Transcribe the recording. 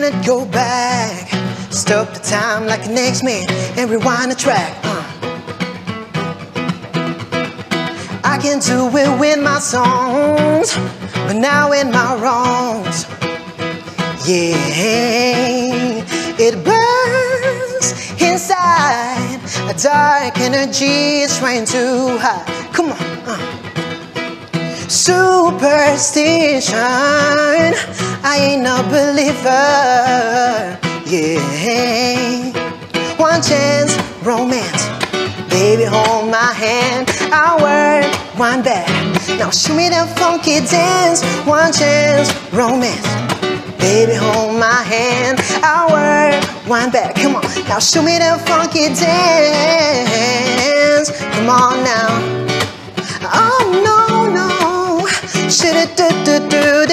cannot go back. Stop the time like next man and rewind the track. Uh. I can do it with my songs, but now in my wrongs. Yeah, it burns inside. A dark energy is trying to hide. Come on. Uh. Superstition, I ain't a believer. Yeah, one chance, romance. Baby, hold my hand. I work one back. Now show me that funky dance. One chance, romance. Baby, hold my hand. I work one back. Come on. Now show me that funky dance. Come on now. Oh no, no. Should it do do do